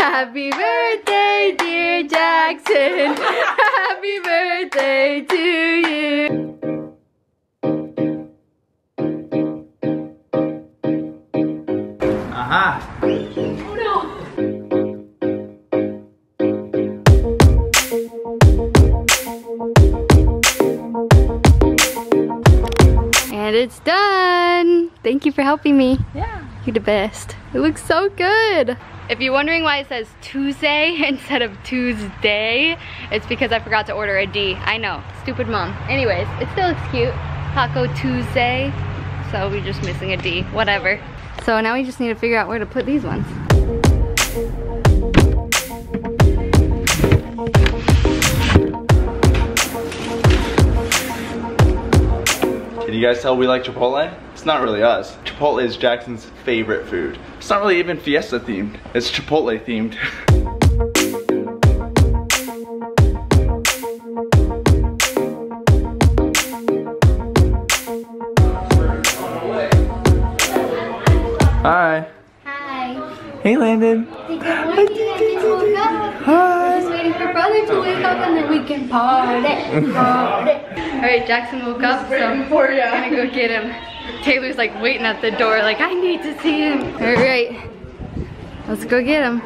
Happy birthday, dear Jackson. Happy birthday to you. Aha. Oh no! And it's done. Thank you for helping me. Yeah. You're the best. It looks so good. If you're wondering why it says Tuesday instead of Tuesday, it's because I forgot to order a D. I know, stupid mom. Anyways, it still looks cute. Taco Tuesday. So we're just missing a D, whatever. So now we just need to figure out where to put these ones. Can you guys tell we like Chipotle? It's not really us. Chipotle is Jackson's favorite food. It's not really even Fiesta themed. It's Chipotle themed. Hi. Hi. Hey Landon. Good morning. woke. Hi. Just waiting for brother to wake up and then we can party. Party. All right, Jackson woke up, so I'm gonna go get him. Taylor's like waiting at the door, like I need to see him. All right, let's go get him.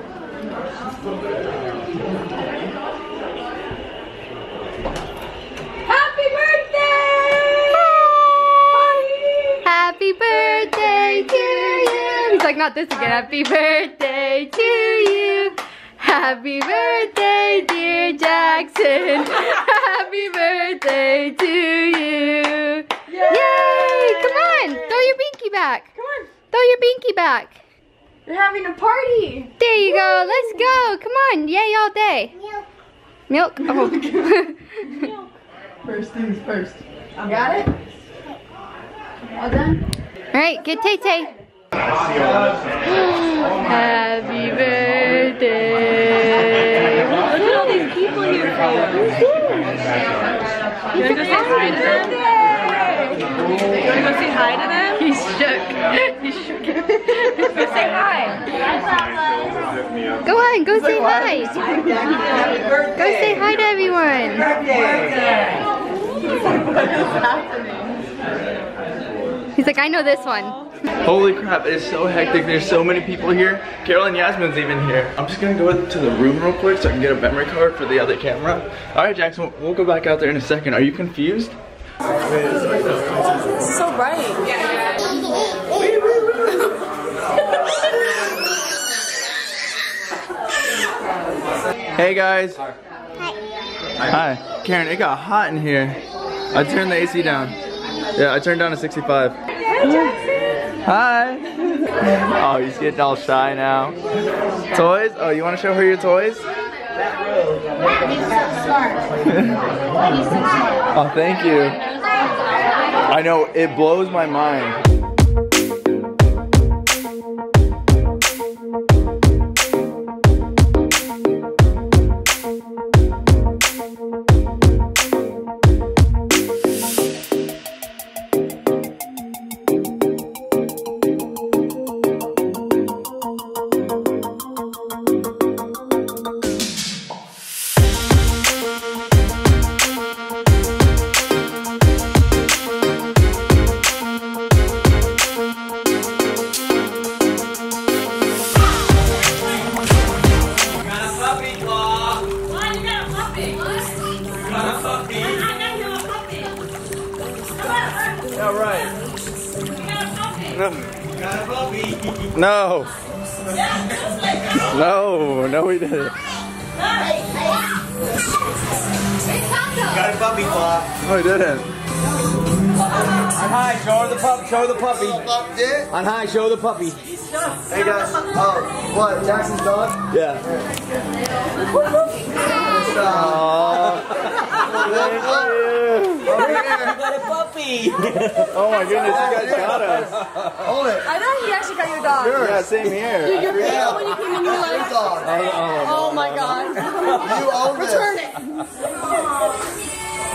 Happy birthday! Happy birthday to you. He's like, not this again. Happy birthday to you. Happy birthday, dear Jackson. Happy birthday to you. Yay! Come on, throw your binky back. Come on, Throw your binky back. you're having a party. There you go. Let's go. Come on. Yay all day. Milk. Milk. Oh. First things first. I Got it? All done? all right, get Tay Tay. Happy birthday. Look at all these people here for you. You wanna go say hi to them? You wanna go say hi to them? He's shook. He's shook. Go say hi. Go on, go say hi. Go say hi to everyone. He's like, I know this one. Holy crap, it's so hectic. There's so many people here. Carol and Yasmin's even here. I'm just gonna go to the room real quick so I can get a memory card for the other camera. All right, Jackson, we'll go back out there in a second. Are you confused? So bright. Hey guys. Hi. Hi. Keren, it got hot in here. I turned the AC down. Yeah, I turned down to 65. Hi. Oh, he's getting all shy now. Toys? Oh, you want to show her your toys? oh, thank you. I know, it blows my mind. No. No, no, no we didn't. Got a puppy claw. No, we didn't. On high, show her the pup. Show the puppy. On high, show the puppy. Hey guys, oh, what, Jackson's dog? Yeah. Aww. Thank you. got a puppy. Oh my goodness, you guys got us. Hold it. I thought he actually got your dog. Yeah, same here. Dude, your face when you came in, you were like, Dog. oh my god. You own this. Return it.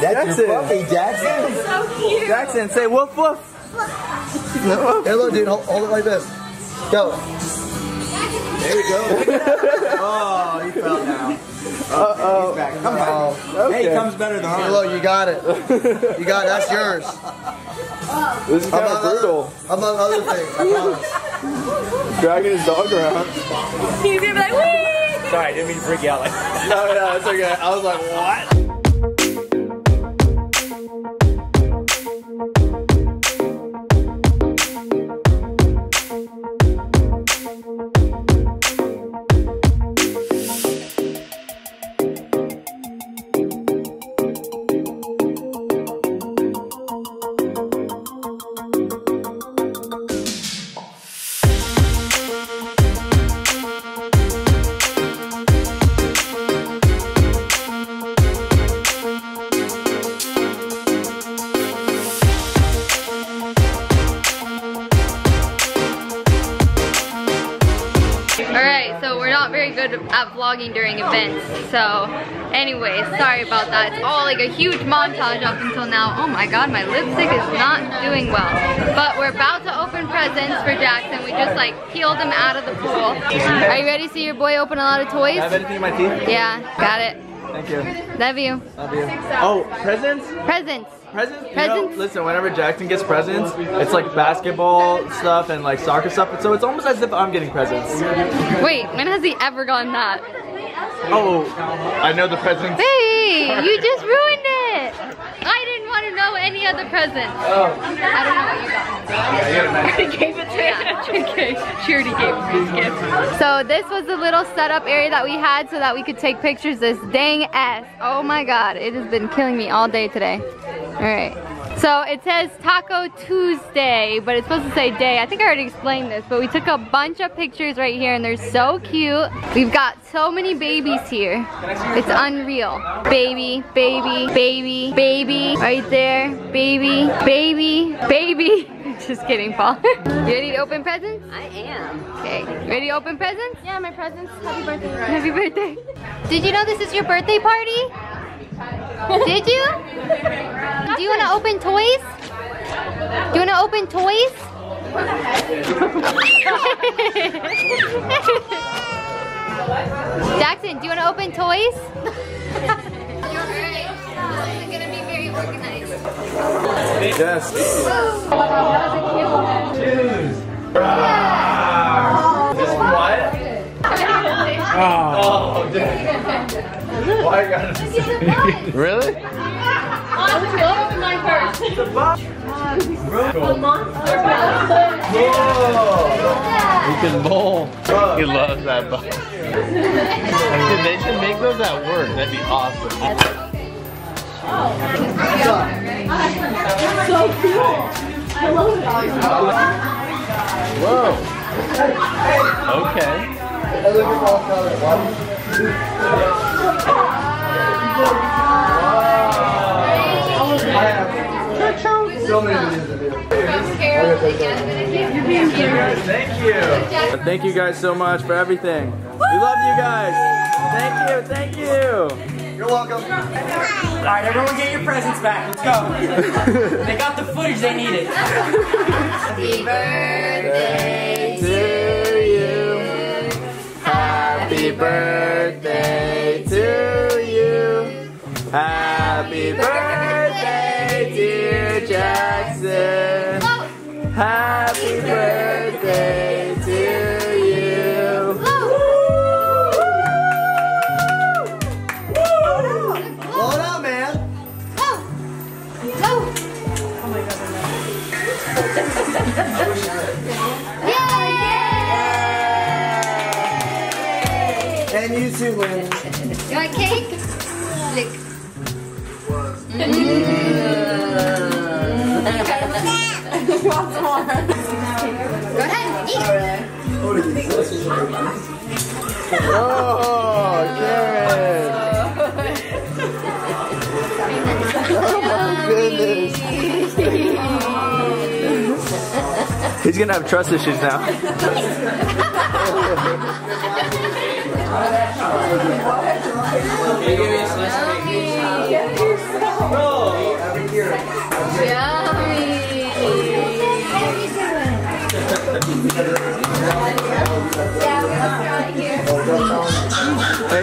That's Jackson. your puppy, Jackson. So cute. Jackson, say woof woof. Hey, look, dude, hold, hold it like this. Go. There you go. oh, better than Hey, ours. look, you got it. You got it. That's yours. This is kind of brutal. Other, among other things. I promise. Dragging his dog around. He's gonna be like, wee! Sorry, I didn't mean to freak you out like that. No, no, it's okay. I was like, what? At vlogging during events. So, anyways, sorry about that. It's all like a huge montage up until now. Oh my god, my lipstick is not doing well. But we're about to open presents for Jackson. We just like peeled him out of the pool. Are you ready to see your boy open a lot of toys? Have anything in my teeth? Yeah, got it. Thank you. Love you. Love you. Oh, presents? Presents. Presents? You Presents? know, listen, whenever Jackson gets presents, it's like basketball stuff and like soccer stuff. So it's almost as if I'm getting presents. Wait, when has he ever gotten that? Oh, I know the presents. Hey, you just ruined it. I didn't want to know any other presents. Oh. I don't know what you got. I gave it to him. Okay, she already gave me his gift. So this was the little setup area that we had so that we could take pictures this dang S. Oh my god, it has been killing me all day today. Alright. So it says Taco Tuesday, but it's supposed to say day. I think I already explained this, but we took a bunch of pictures right here and they're so cute. We've got so many babies here. It's unreal. Baby, baby, baby, baby, right there. Baby, baby, baby. Just kidding, Paul. you ready to open presents? I am. Okay. Ready to open presents? Yeah, my presents. Happy birthday. Happy birthday. Did you know this is your birthday party? Did you? Do you want to open toys? Do you want to open toys? Jackson, do you want to open toys? It's gonna be very organized. Yes. This one what? Oh, dude. Why you gotta Really? You can bowl. He loves that ball. Dude, they should make those at work. That'd be awesome. Whoa. Okay. Hey, look at all colors. What? So many videos of you. Thank you. Thank you guys so much for everything. We love you guys. Thank you. Thank you. You're welcome. All right, everyone get your presents back. Let's go. they got the footage they needed. Happy birthday To you. Happy birthday Happy birthday to you. Blow it out, man. And you too, Lynn. You want cake? Oh, Keren. Oh my goodness. He's gonna have trust issues now. Hey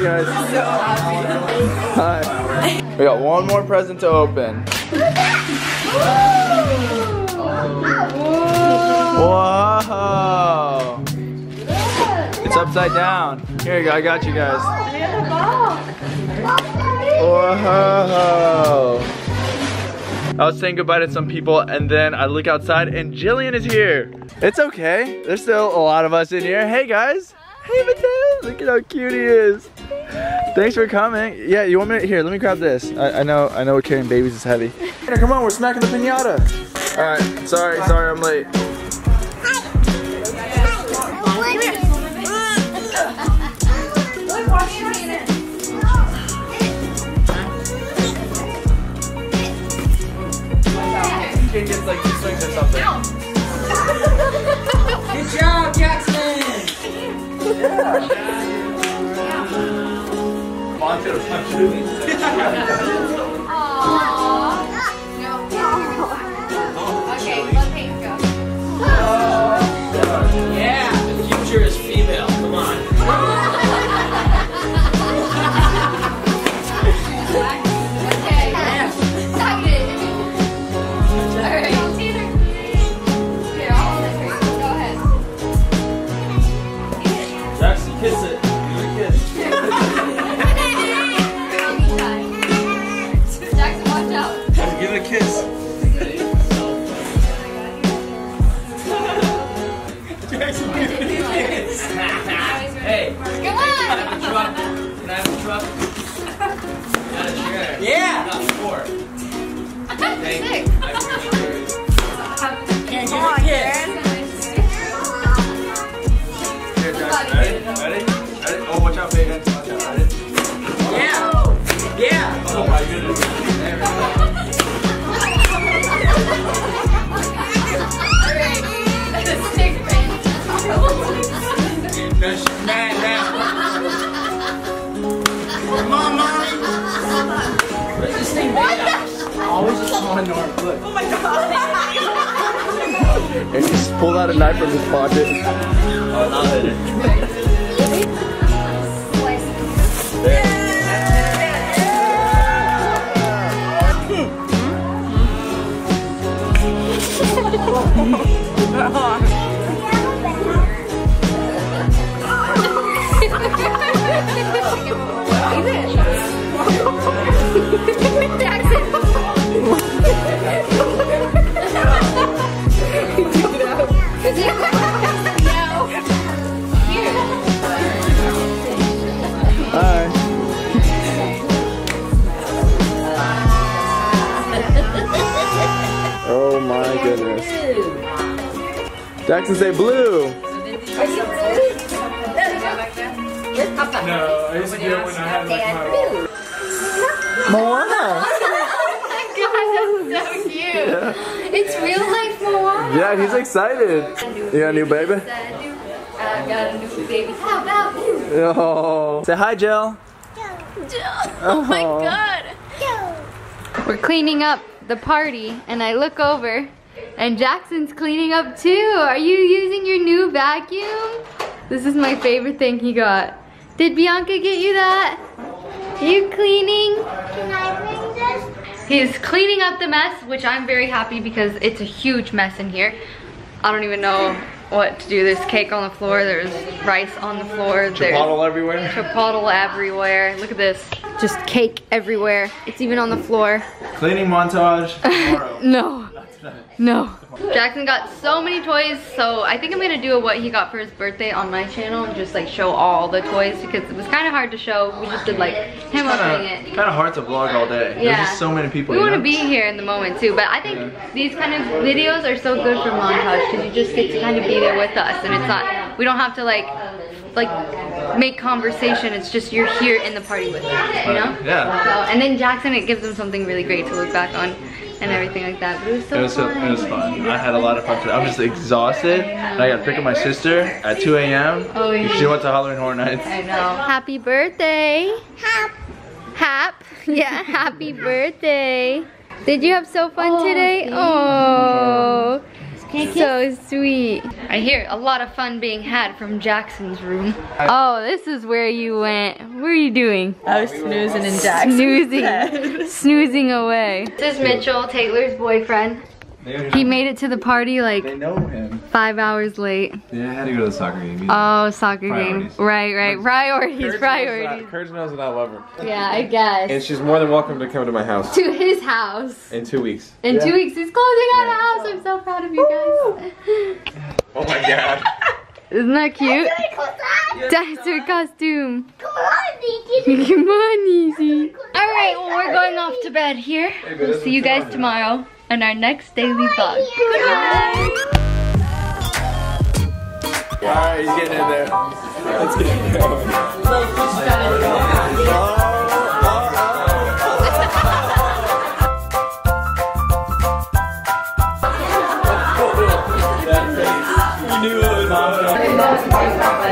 guys. Hi. We got one more present to open. Whoa! It's upside down. Here you go, I got you guys. Whoa! I was saying goodbye to some people and then I look outside and Jelian is here. It's okay. There's still a lot of us in here. Hey guys. Hey Mateo. Look at how cute he is. Thanks for coming. Yeah, you want me to, here, let me grab this. I, I know I know carrying babies is heavy. Come on, we're smacking the pinata. Alright, sorry, sorry I'm late. Gets like two swings or something. Good job, Jackson. Monte punch pulled out a knife from his pocket. Oh, not it. Hi. My goodness. Jackson say blue. No, I used to do it when I had like my Moana. Oh god, that's so cute. It's real life Moana. Yeah, he's excited. You got a new baby? I've uh, got a new baby. How about you? Oh. Say hi, Jill. Oh my oh. god. We're cleaning up the party and I look over and Jackson's cleaning up too. Are you using your new vacuum? This is my favorite thing he got. Did Bianca get you that? You cleaning? Can I bring this? He's cleaning up the mess, which I'm very happy because it's a huge mess in here. I don't even know what to do. There's cake on the floor, there's rice on the floor, there's Bottle everywhere. chipotle everywhere. Look at this. Just cake everywhere. It's even on the floor. Cleaning montage tomorrow. No. No. Jackson got so many toys, so I think I'm gonna do a what he got for his birthday on my channel and just like show all the toys because it was kind of hard to show. We just did like him opening it. Kind of hard to vlog all day. There's Yeah. just so many people. We want to be here in the moment too, but I think these kind of videos are so good for montage because you just get to kind of be there with us, and it's not we don't have to like like make conversation. It's just you're here in the party with us, you know? Yeah. So, and then Jackson, it gives them something really great to look back on and everything like that. But it was so It was, so, fun. it was fun. I had a lot of fun today. I was just exhausted. And I got to pick up my sister at 2 a.m. Oh, yeah. She went to Halloween Horror Nights. I know. Happy birthday. Hap. Hap. Yeah, happy birthday. Did you have so fun Oh, today? Oh. So sweet. I hear a lot of fun being had from Jackson's room. Oh, this is where you went. What are you doing? I was snoozing in Jackson's Snoozing. Snoozing away. This is Mitchell, Taylor's boyfriend. He made it to the party like They know him. five hours late. Yeah, I had to go to the soccer game. Oh, soccer game. Right, right. Priorities, priorities. Kurtz knows that I love her. Yeah, I guess. And she's more than welcome to come to my house to his house. in two weeks. In two weeks, he's closing out a house. I'm so proud of you guys. Oh my god. Isn't that cute? Dancer costume. Come on, Deacon. Come on, easy. All right, well, we're going off to bed here. We'll see you guys tomorrow on our next daily vlog. Alright, he's getting in there. Let's get in there. You knew it was awesome.